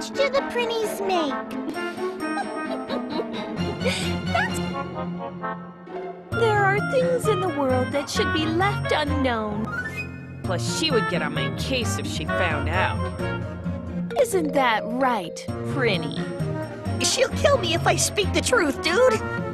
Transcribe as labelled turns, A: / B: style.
A: much do the Prinnies make?
B: There are things in the world that should be left unknown.
C: Plus, she would get on my case if she found out.
B: Isn't that right, Prinny?
D: She'll kill me if I speak the truth, dude.